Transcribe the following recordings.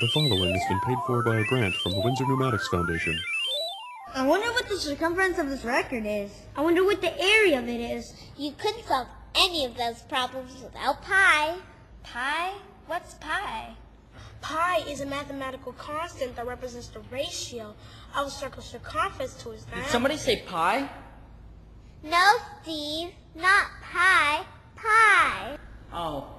The following has been paid for by a grant from the Windsor Pneumatics Foundation. I wonder what the circumference of this record is. I wonder what the area of it is. You couldn't solve any of those problems without pi. Pi? What's pi? Pi is a mathematical constant that represents the ratio of a circle's circumference to its diameter. Did diameter. somebody say pi? No, Steve, not pi. Pi. Oh.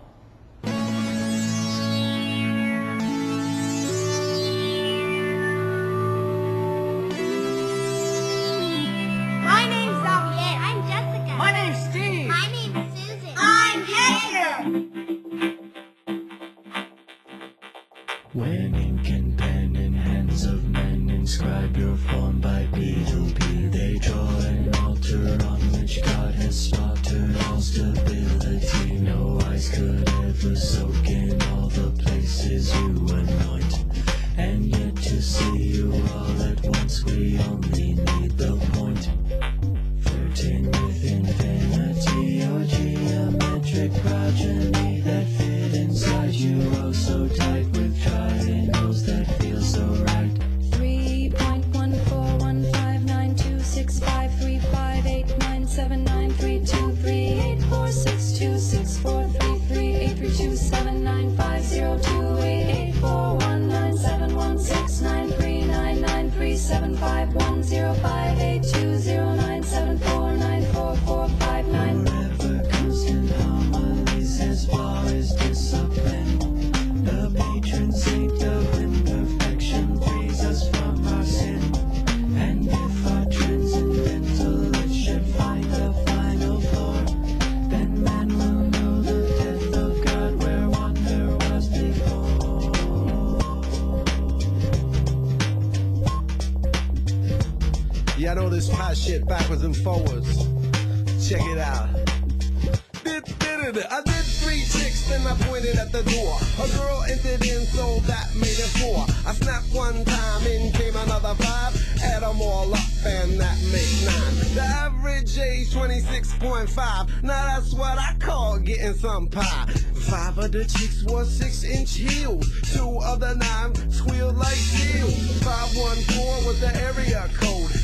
When ink and pen in hands of men inscribe your form by P to P, they draw an altar on which God has slaughtered all stability. No eyes could ever soak in all the places you anoint. And yet to see you all at once, we only need the point. Flirting with infinity or geometric progeny zero five I know this pi shit backwards and forwards. Check it out. I did three chicks, then I pointed at the door. A girl entered in, so that made it four. I snapped one time, in came another five. Add them all up, and that makes nine. The average age 26.5. Now that's what I call getting some pie. Five of the chicks wore six inch heels. Two of the nine squealed like seals. 514 was the area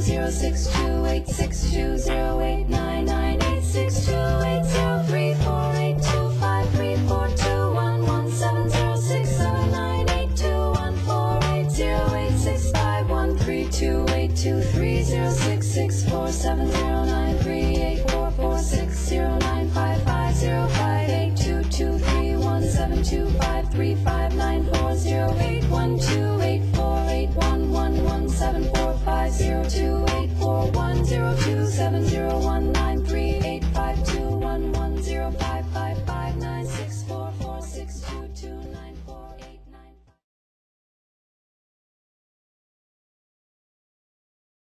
zero six two eight six two zero eight nine nine eight six two eight zero three four eight two five three four two one one seven zero six seven nine eight two one four eight zero eight six five one three two eight two three zero six six four seven zero nine three eight four four six zero nine five five zero five eight two two three one seven two five three five